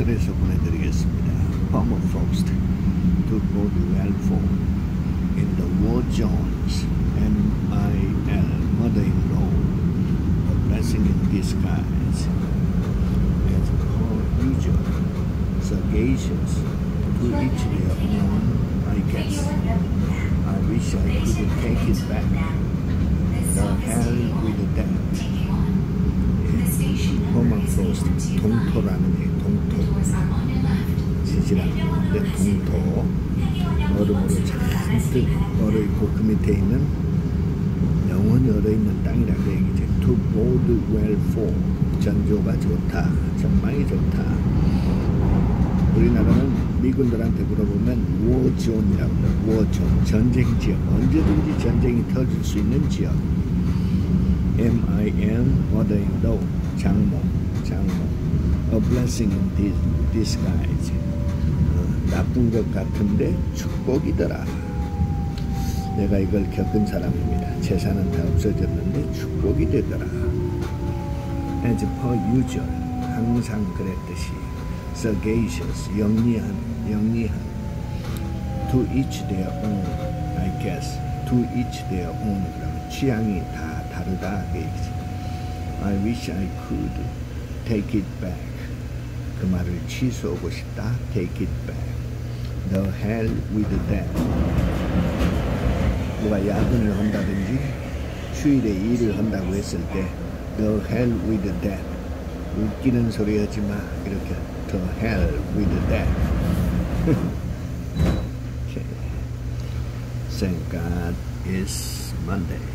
전철에서 보내드리겠습니다. Permafrost to Road Welfare in the War Jones M.I.L. Mother-in-law A Blessing in Disguise As per usual Sagacious To each their own I guess I wish I could take it back The hell with that 퍼마프로스트 동토라는 애 동토 지지라는 건데 동토 얼음으로 잔뜩 얼어있고 그 밑에 있는 영원히 얼어있는 땅이라고 얘기죠 To bode well for. 전조가 좋다. 전망이 좋다. 우리나라는 미군들한테 물어보면 war zone이라고 해요. war zone 전쟁 지역. 언제든지 전쟁이 터질 수 있는 지역. M-I-N mother-in-law 장모. 장모. A blessing in disguise 어, 나쁜 것 같은데 축복이더라 내가 이걸 겪은 사람입니다 재산은 다 없어졌는데 축복이 되더라 As per usual 항상 그랬듯이 sagacious 영리한 영리한 To each their own I guess To each their own 취향이 다 다르다 그 I wish I could take it back. 그 말을 취소하고 싶다. Take it back. The hell with that. 누가 야근을 한다든지 휴일에 일을 한다고 했을 때 The hell with that. 웃기는 소리 하지 마. 이렇게 The hell with that. okay. Thank God it's Monday.